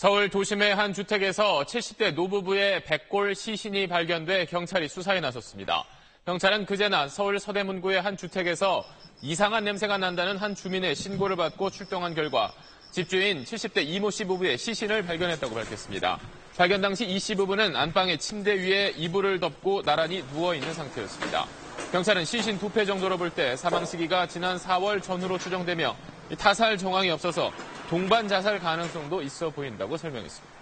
서울 도심의 한 주택에서 70대 노부부의 백골 시신이 발견돼 경찰이 수사에 나섰습니다. 경찰은 그제 낮 서울 서대문구의 한 주택에서 이상한 냄새가 난다는 한 주민의 신고를 받고 출동한 결과 집주인 70대 이모 씨 부부의 시신을 발견했다고 밝혔습니다. 발견 당시 이 씨 부부는 안방의 침대 위에 이불을 덮고 나란히 누워 있는 상태였습니다. 경찰은 시신 두패 정도로 볼 때 사망 시기가 지난 4월 전후로 추정되며 타살 정황이 없어서 동반 자살 가능성도 있어 보인다고 설명했습니다.